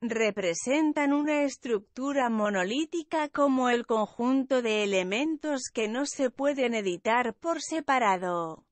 representan una estructura monolítica como el conjunto de elementos que no se pueden editar por separado.